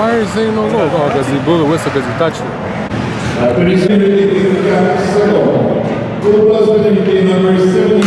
Myers ain't no look. Oh, because he blew the whistle because he touched it. the number 76,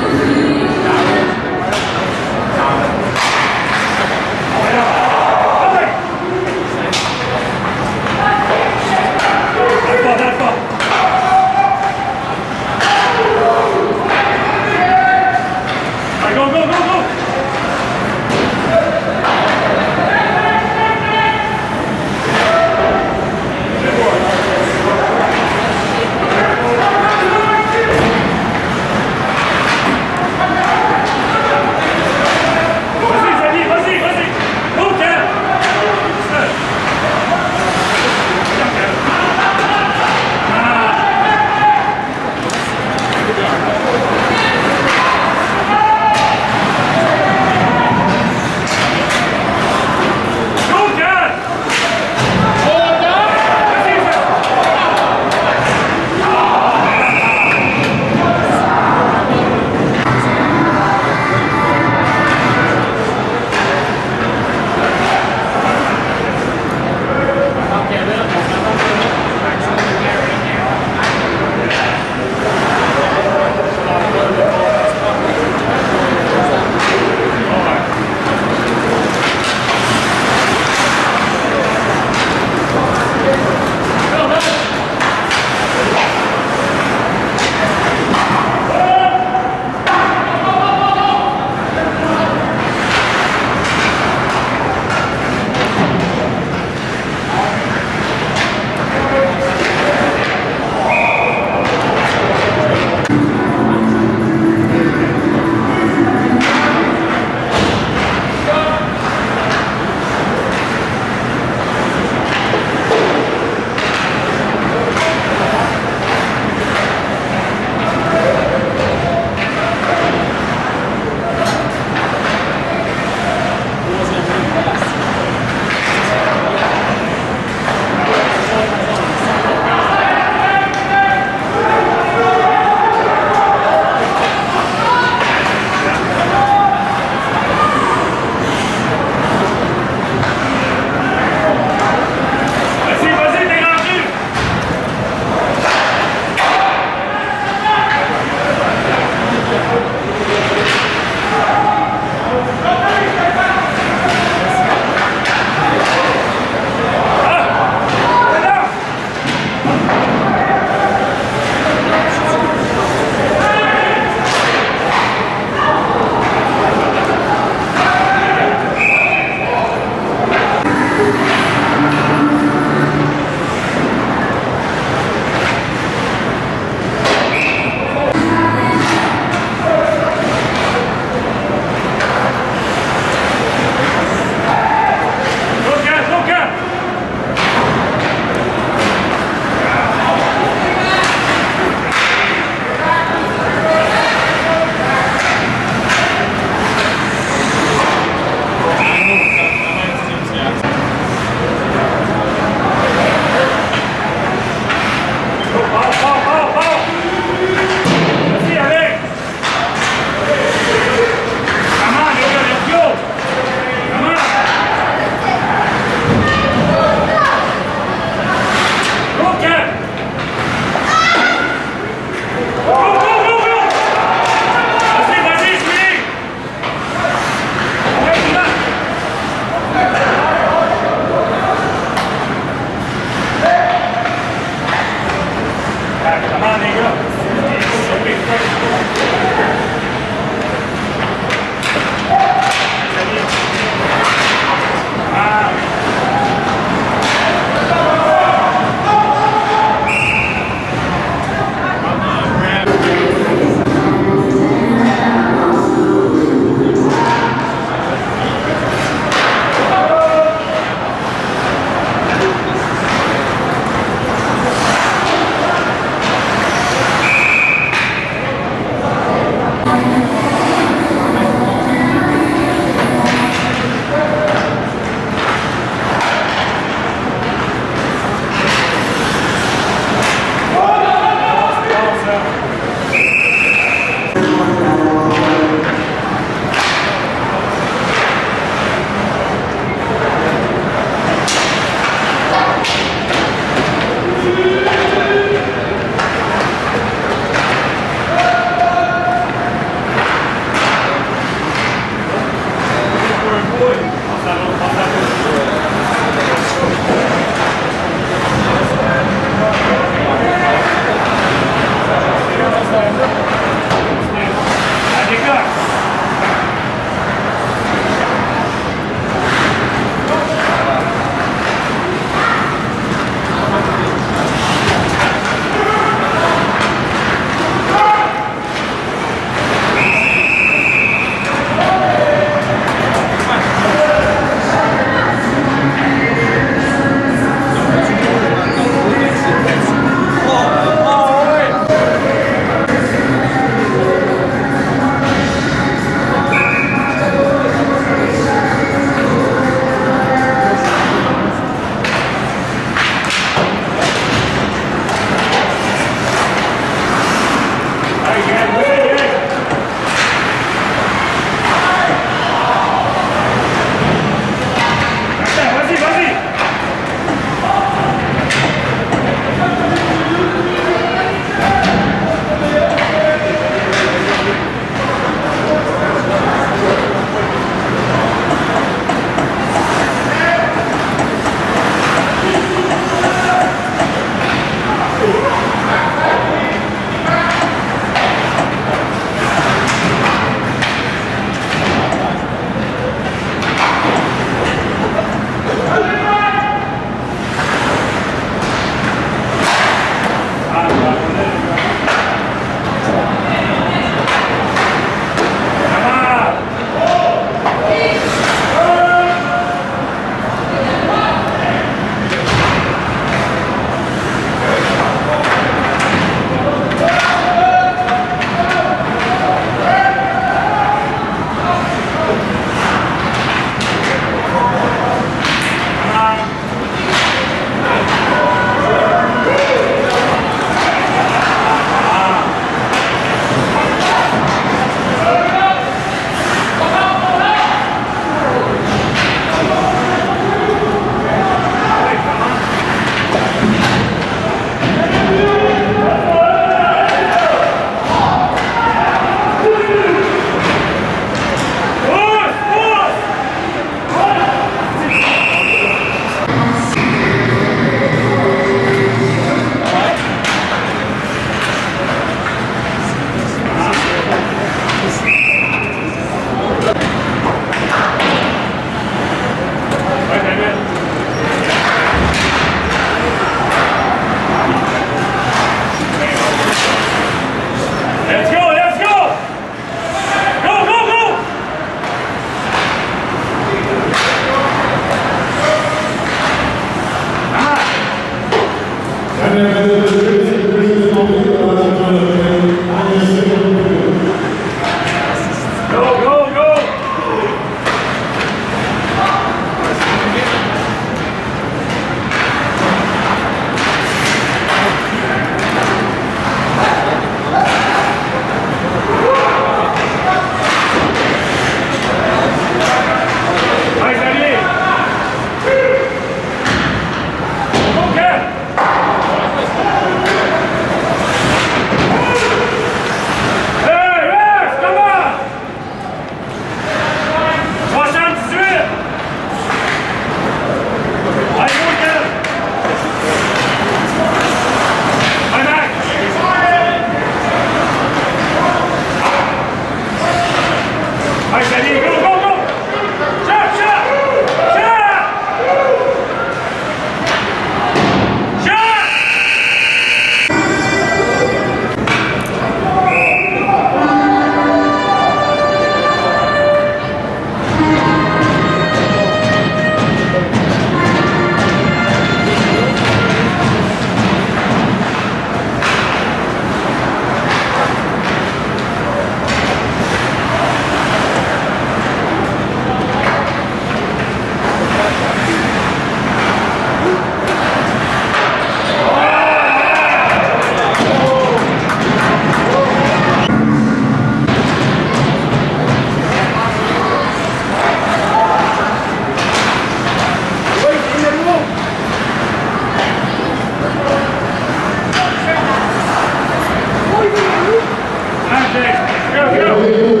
Brasil!